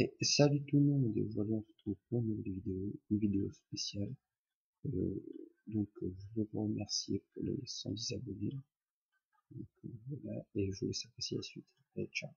Et salut tout le monde, et aujourd'hui on se retrouve pour une nouvelle vidéo, une vidéo spéciale. Euh, donc euh, je veux vous remercier pour les 110 abonnés. Donc, euh, voilà, et je vous laisse apprécier la suite. Et ciao